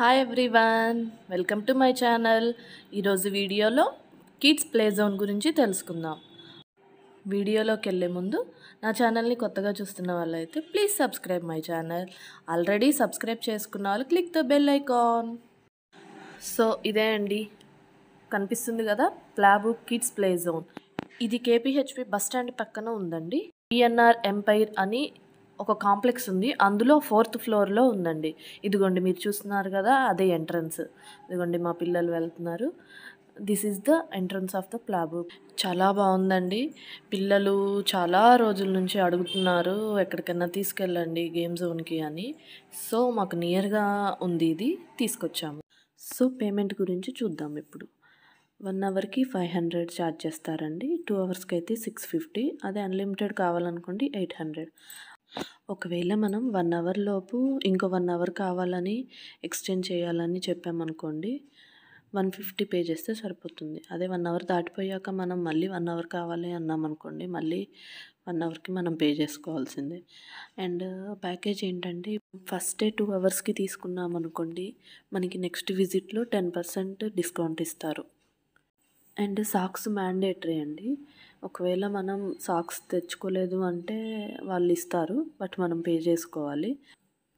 Hi everyone welcome to my channel ఈరోజు వీడియోలో kids play zone గురించి తెలుసుకుందాం. వీడియోలోకి వెళ్ళే ముందు నా ఛానల్ని కొత్తగా చూస్తున్న వాళ్ళైతే please subscribe my channel already subscribe చేసుకున్న వాళ్ళు click the bell icon so ఇదే అండి. కనిపిస్తుంది కదా ప్లాబు కిడ్స్ ప్లే జోన్ ఇది కేపీహెచ్పి బస్ స్టాండ్ పక్కన ఉందండి. పిఎన్ఆర్ ఎంపైర్ అని ఒక కాంప్లెక్స్ ఉంది. అందులో ఫోర్త్ ఫ్లోర్లో ఉందండి. ఇదిగోండి మీరు చూస్తున్నారు కదా అదే ఎంట్రన్స్. ఇదిగోండి మా పిల్లలు వెళ్తున్నారు. This is the entrance of the ప్లాబు చాలా బాగుందండి. పిల్లలు చాలా రోజుల నుంచి అడుగుతున్నారు ఎక్కడికైనా తీసుకెళ్ళండి గేమ్ జోన్కి అని. సో మాకు నియర్గా ఉంది ఇది తీసుకొచ్చాము. సో పేమెంట్ గురించి చూద్దాం ఇప్పుడు. వన్ అవర్కి ఫైవ్ హండ్రెడ్ ఛార్జ్ చేస్తారండి. టూ అవర్స్కి అయితే సిక్స్ ఫిఫ్టీ. అదే అన్లిమిటెడ్ కావాలనుకోండి ఎయిట్ హండ్రెడ్. ఒకవేళ మనం వన్ అవర్ లోపు ఇంకో వన్ అవర్ కావాలని ఎక్స్టెండ్ చేయాలని చెప్పామనుకోండి వన్ ఫిఫ్టీ పే చేస్తే సరిపోతుంది. అదే వన్ అవర్ దాటిపోయాక మనం మళ్ళీ వన్ అవర్ కావాలి అన్నాం అనుకోండి మళ్ళీ వన్ అవర్కి మనం పే చేసుకోవాల్సిందే. అండ్ ప్యాకేజ్ ఏంటంటే ఫస్ట్ డే టూ అవర్స్కి తీసుకున్నాం అనుకోండి మనకి నెక్స్ట్ విజిట్లో టెన్ పర్సెంట్ డిస్కౌంట్ ఇస్తారు. అండ్ సాక్స్ మ్యాండేటరీ అండి. ఒకవేళ మనం సాక్స్ తెచ్చుకోలేదు అంటే వాళ్ళు ఇస్తారు బట్ మనం పే చేసుకోవాలి.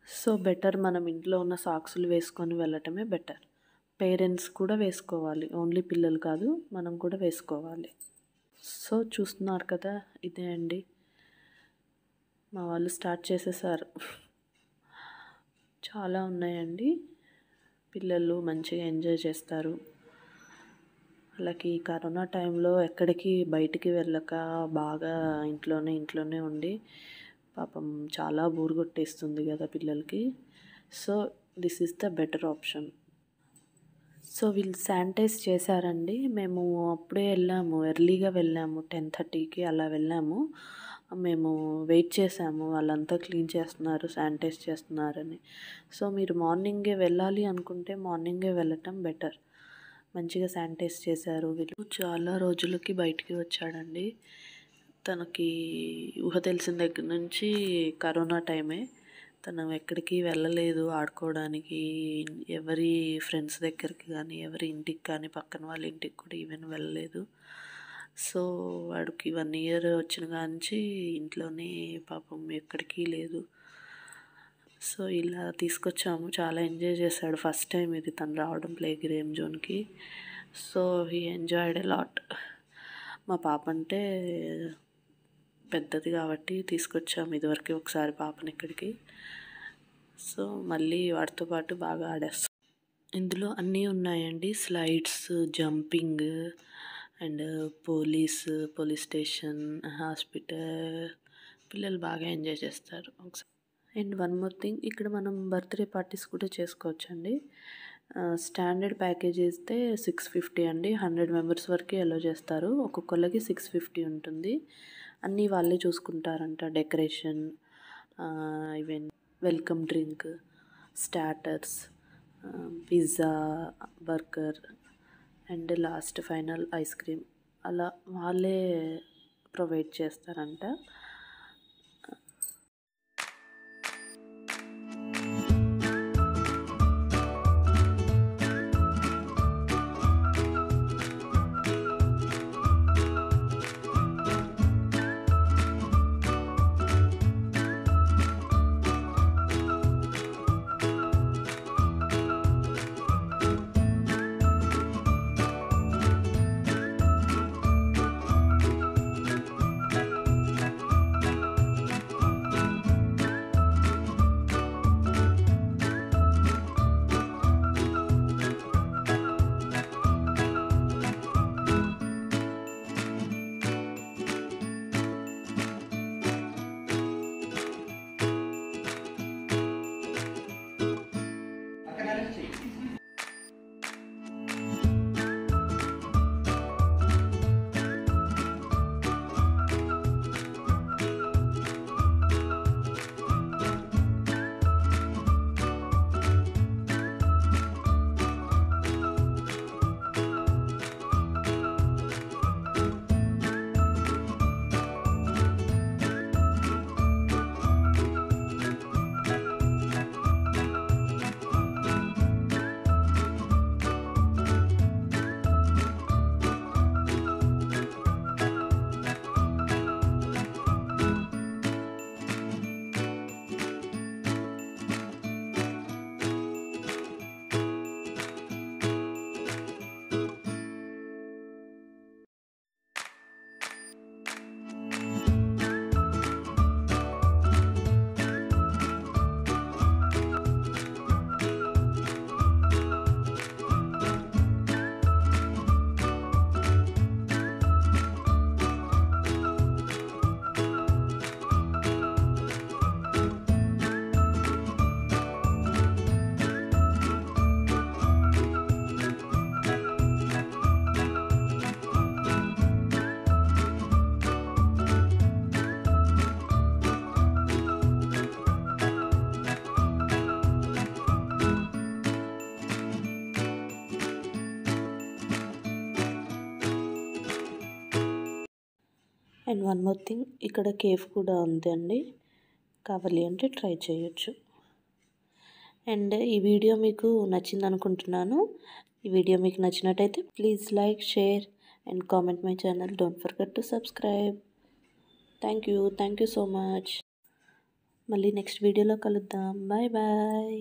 సో బెటర్ మనం ఇంట్లో ఉన్న సాక్సులు వేసుకొని వెళ్ళటమే బెటర్. పేరెంట్స్ కూడా వేసుకోవాలి ఓన్లీ పిల్లలు కాదు మనం కూడా వేసుకోవాలి. సో చూస్తున్నారు కదా ఇదే అండి. మా వాళ్ళు స్టార్ట్ చేసేసారు. చాలా ఉన్నాయండి. పిల్లలు మంచిగా ఎంజాయ్ చేస్తారు. వాళ్ళకి కరోనా టైంలో ఎక్కడికి బయటికి వెళ్ళక బాగా ఇంట్లోనే ఇంట్లోనే ఉండి పాపం చాలా బోర్ కొట్టేస్తుంది కదా పిల్లలకి. So this is the better option so వీళ్ళు శానిటైజ్ చేశారండి. మేము అప్పుడే వెళ్ళాము ఎర్లీగా వెళ్ళాము టెన్ థర్టీకి అలా వెళ్ళాము. మేము వెయిట్ చేసాము వాళ్ళంతా క్లీన్ చేస్తున్నారు శానిటైజ్ చేస్తున్నారని. సో మీరు మార్నింగే వెళ్ళాలి అనుకుంటే మార్నింగే వెళ్ళటం బెటర్. మంచిగా శానిటైజ్ చేశారు. వీళ్ళు చాలా రోజులకి బయటికి వచ్చాడండి. తనకి ఊహ తెలిసిన దగ్గర నుంచి కరోనా టైమే. తను ఎక్కడికి వెళ్ళలేదు ఆడుకోవడానికి. ఎవరి ఫ్రెండ్స్ దగ్గరికి కానీ ఎవరి ఇంటికి కానీ పక్కన వాళ్ళ ఇంటికి కూడా ఈవెన్ వెళ్ళలేదు. సో వాడికి వన్ ఇయర్ వచ్చిన కాంచి ఇంట్లోనే పాపం ఎక్కడికి లేదు. సో ఇలా తీసుకొచ్చాము. చాలా ఎంజాయ్ చేశాడు. ఫస్ట్ టైం ఇది తను రావడం play game జోన్కి. So he enjoyed a lot. మా పాప అంటే పెద్దది కాబట్టి తీసుకొచ్చాము ఇదివరకు ఒకసారి పాపని ఇక్కడికి. సో మళ్ళీ వాటితో పాటు బాగా ఆడేస్తాం. ఇందులో అన్నీ ఉన్నాయండి. Slides jumping and police police station hospital. పిల్లలు బాగా ఎంజాయ్ చేస్తారు. ఒకసారి అండ్ వన్ మోర్ థింగ్ ఇక్కడ మనం బర్త్డే పార్టీస్ కూడా చేసుకోవచ్చండి. స్టాండర్డ్ ప్యాకేజ్ ఇస్తే సిక్స్ ఫిఫ్టీ అండి. హండ్రెడ్ మెంబర్స్ వరకు అలో చేస్తారు. ఒక్కొక్కళ్ళకి సిక్స్ ఫిఫ్టీ ఉంటుంది. అన్నీ వాళ్ళే చూసుకుంటారంట. Decoration even welcome drink starters pizza burger and last final ice cream అలా వాళ్ళే ప్రొవైడ్ చేస్తారంట. అండ్ వన్ మోర్ థింగ్ ఇక్కడ కేఫ్ కూడా ఉందండి కావాలి అంటే ట్రై చేయొచ్చు. అండ్ ఈ వీడియో మీకు నచ్చింది అనుకుంటున్నాను. ఈ వీడియో మీకు నచ్చినట్టయితే please like share and comment my channel. Don't forget to subscribe thank you thank you so much మళ్ళీ నెక్స్ట్ వీడియోలో కలుద్దాం. Bye bye